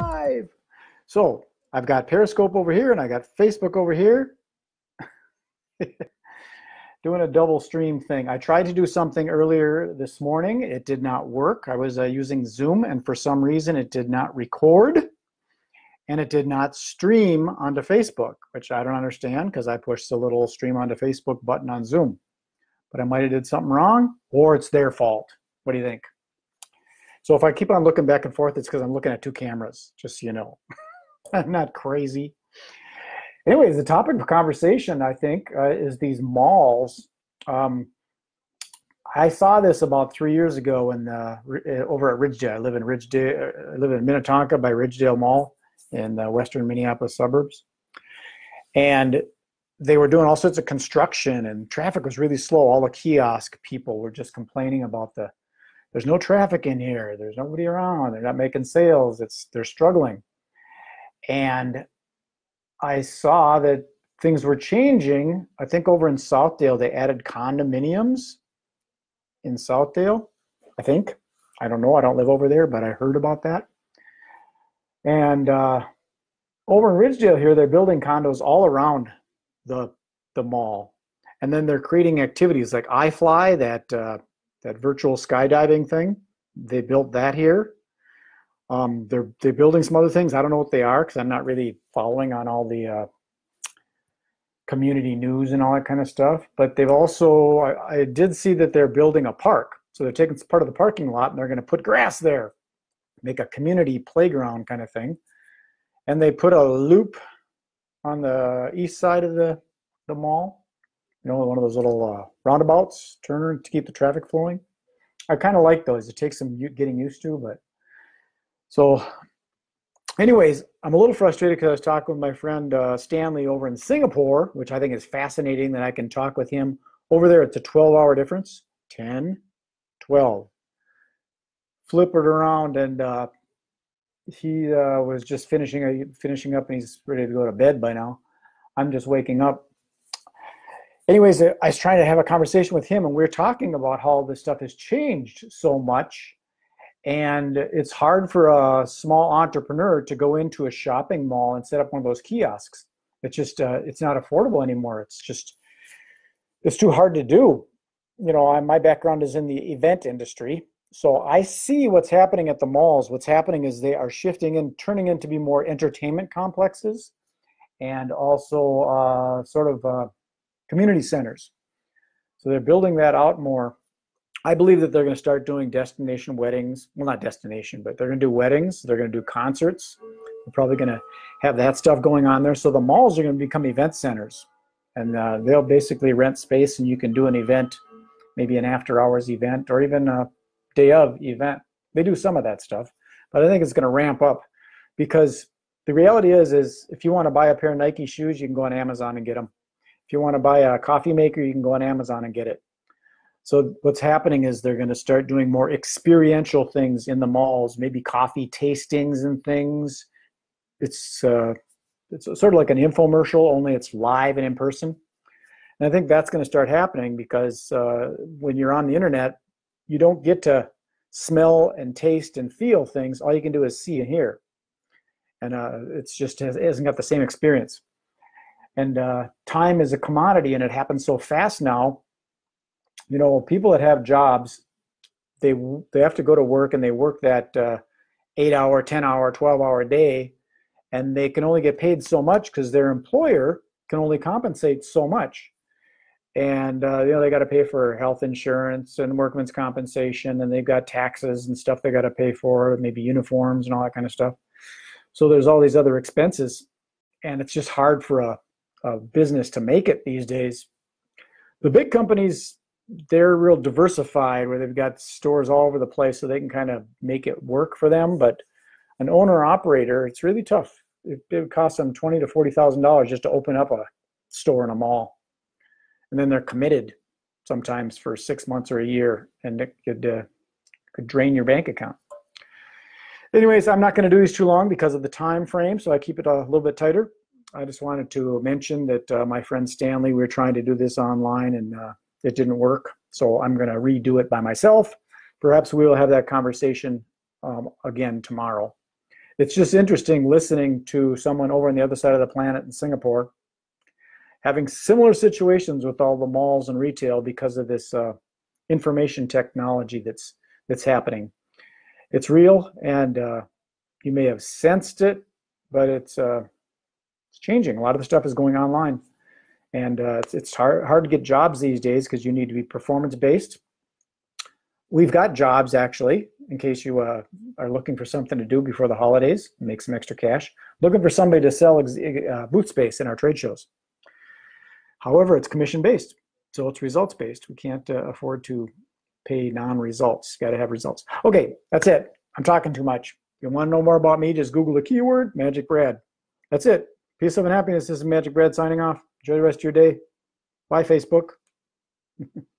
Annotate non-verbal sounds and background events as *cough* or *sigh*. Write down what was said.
Live. So I've got Periscope over here and I got Facebook over here. *laughs* Doing a double stream thing. I tried to do something earlier this morning. It did not work. I was uh, using Zoom and for some reason it did not record and it did not stream onto Facebook, which I don't understand because I pushed the little stream onto Facebook button on Zoom. But I might have did something wrong or it's their fault. What do you think? So if I keep on looking back and forth, it's because I'm looking at two cameras, just so you know. *laughs* I'm not crazy. Anyways, the topic of conversation, I think, uh, is these malls. Um, I saw this about three years ago in uh, over at Ridgedale. I live in Ridgedale. Uh, I live in Minnetonka by Ridgedale Mall in the western Minneapolis suburbs. And they were doing all sorts of construction and traffic was really slow. All the kiosk people were just complaining about the there's no traffic in here. There's nobody around. They're not making sales. It's they're struggling. And I saw that things were changing. I think over in Southdale they added condominiums in Southdale. I think. I don't know. I don't live over there, but I heard about that. And uh, over in Ridgedale here, they're building condos all around the the mall, and then they're creating activities like iFly, that uh, that virtual skydiving thing. They built that here. Um, they're they're building some other things. I don't know what they are because I'm not really following on all the uh, community news and all that kind of stuff. But they've also I, I did see that they're building a park. So they're taking part of the parking lot and they're going to put grass there make a community playground kind of thing. And they put a loop on the east side of the, the mall, you know, one of those little uh, roundabouts, turner to keep the traffic flowing. I kind of like those. It takes some getting used to, but so anyways, I'm a little frustrated because I was talking with my friend uh, Stanley over in Singapore, which I think is fascinating that I can talk with him over there. It's a 12 hour difference 10, 12 flip it around and uh, he uh, was just finishing finishing up and he's ready to go to bed by now i'm just waking up anyways i was trying to have a conversation with him and we are talking about how this stuff has changed so much. And it's hard for a small entrepreneur to go into a shopping mall and set up one of those kiosks. It's just uh, it's not affordable anymore. It's just it's too hard to do. You know I, my background is in the event industry. So I see what's happening at the malls. What's happening is they are shifting and turning into be more entertainment complexes and also uh, sort of uh, community centers. So they're building that out more. I believe that they're going to start doing destination weddings. Well, not destination, but they're going to do weddings. They're going to do concerts. They're probably going to have that stuff going on there. So the malls are going to become event centers. And uh, they'll basically rent space and you can do an event, maybe an after hours event or even a day of event. They do some of that stuff, but I think it's going to ramp up because the reality is, is if you want to buy a pair of Nike shoes, you can go on Amazon and get them. If you want to buy a coffee maker, you can go on Amazon and get it. So what's happening is they're going to start doing more experiential things in the malls, maybe coffee tastings and things. It's uh, it's sort of like an infomercial, only it's live and in person. And I think that's going to start happening because uh, when you're on the internet, you don't get to smell and taste and feel things. All you can do is see and hear. And uh, it's just it hasn't got the same experience. And uh, time is a commodity, and it happens so fast now. You know, people that have jobs, they they have to go to work and they work that uh, eight hour, ten hour, twelve hour day, and they can only get paid so much because their employer can only compensate so much and uh, you know they got to pay for health insurance and workman's compensation and they've got taxes and stuff they got to pay for maybe uniforms and all that kind of stuff so there's all these other expenses and it's just hard for a, a business to make it these days the big companies they're real diversified where they've got stores all over the place so they can kind of make it work for them but an owner operator it's really tough it, it costs them 20 to 40 thousand dollars just to open up a store in a mall and then they're committed sometimes for six months or a year, and it could uh, could drain your bank account. Anyways, I'm not going to do these too long because of the time frame, so I keep it a little bit tighter. I just wanted to mention that uh, my friend Stanley, we are trying to do this online and uh, it didn't work, so I'm going to redo it by myself. perhaps we will have that conversation um, again tomorrow. It's just interesting listening to someone over on the other side of the planet in Singapore having similar situations with all the malls and retail because of this uh, information technology that's that's happening. It's real, and uh, you may have sensed it, but it's uh, it's changing. A lot of the stuff is going online, and uh, it's, it's hard hard to get jobs these days because you need to be performance based. We've got jobs actually, in case you uh, are looking for something to do before the holidays, make some extra cash. Looking for somebody to sell ex- uh, booth space in our trade shows. However, it's commission based, so it's results based. We can't uh, afford to pay non-results. Got to have results. Okay, that's it. I'm talking too much. If you want to know more about me, just Google the keyword Magic Brad. That's it. Peace, love, and happiness. This is Magic Brad signing off. Enjoy the rest of your day. Bye, Facebook. *laughs*